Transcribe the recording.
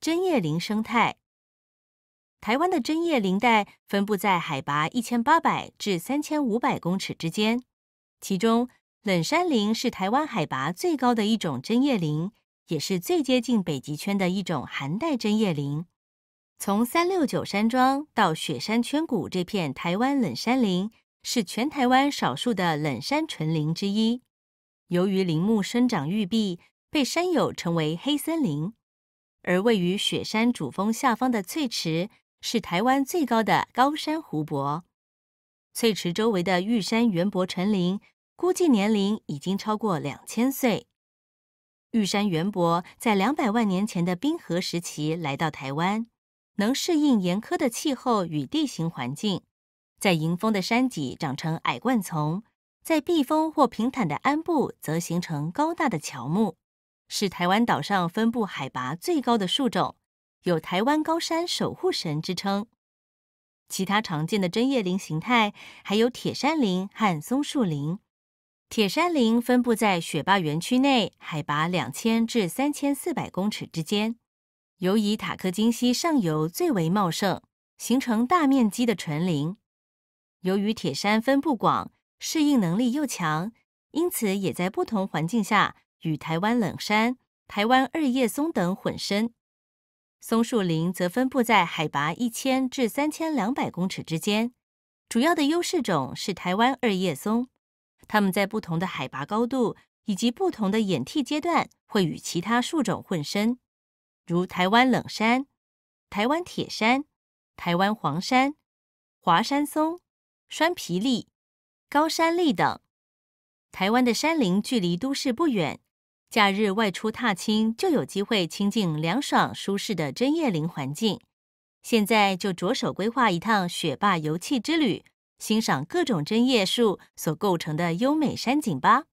针叶林生态。台湾的针叶林带分布在海拔一千八百至三千五百公尺之间，其中冷杉林是台湾海拔最高的一种针叶林，也是最接近北极圈的一种寒带针叶林。从三六九山庄到雪山圈谷这片台湾冷杉林，是全台湾少数的冷杉纯林之一。由于林木生长郁闭，被山友称为黑森林。而位于雪山主峰下方的翠池，是台湾最高的高山湖泊。翠池周围的玉山圆柏纯林，估计年龄已经超过两千岁。玉山圆柏在两百万年前的冰河时期来到台湾，能适应严苛的气候与地形环境，在迎风的山脊长成矮灌丛。在避风或平坦的鞍部，则形成高大的乔木，是台湾岛上分布海拔最高的树种，有“台湾高山守护神”之称。其他常见的针叶林形态还有铁山林和松树林。铁山林分布在雪霸园区内，海拔两千至三千四百公尺之间，尤以塔克金溪上游最为茂盛，形成大面积的纯林。由于铁山分布广，适应能力又强，因此也在不同环境下与台湾冷杉、台湾二叶松等混生。松树林则分布在海拔一千至三千两百公尺之间，主要的优势种是台湾二叶松。它们在不同的海拔高度以及不同的演替阶段，会与其他树种混生，如台湾冷杉、台湾铁杉、台湾黄杉、华山松、栓皮栎。高山栗等，台湾的山林距离都市不远，假日外出踏青就有机会亲近凉爽舒适的针叶林环境。现在就着手规划一趟雪霸游憩之旅，欣赏各种针叶树所构成的优美山景吧。